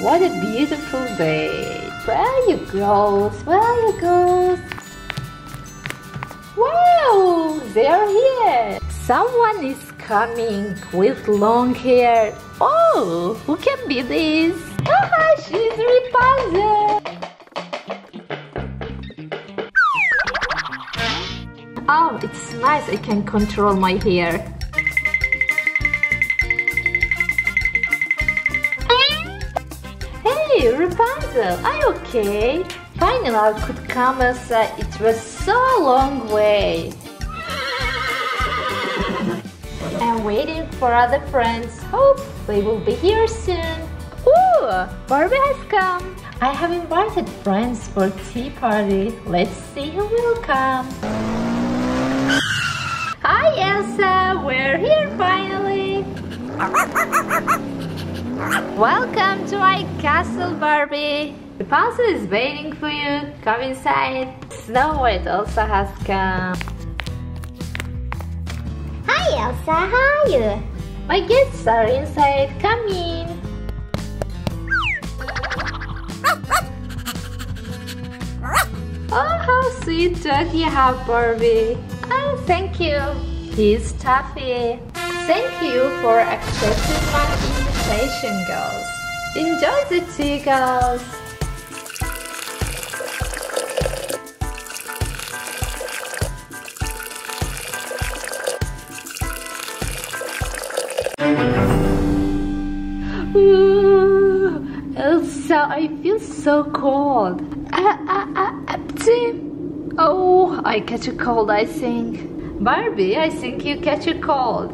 what a beautiful day. Where are you goes? Where are you goes? Wow, they are here. Someone is coming with long hair. Oh, who can be this? Haha, she's Rapunzel. Oh, it's nice. I can control my hair. Hey, Rapunzel, are you okay? Finally, I could come outside. It was so long way. I'm waiting for other friends. Hope they will be here soon. Ooh, Barbie has come. I have invited friends for tea party. Let's see who will come. Welcome to my castle, Barbie. Rapunzel is waiting for you. Come inside. Snow White also has come. Hi Elsa, how are you? My guests are inside. Come in. Oh, how sweet dog you have, Barbie. Oh, thank you. He's Taffy. Thank you for accepting my girls. Enjoy the tea, girls. Elsa, I feel so cold. Uh, uh, Tim. Oh, I catch a cold, I think. Barbie, I think you catch a cold.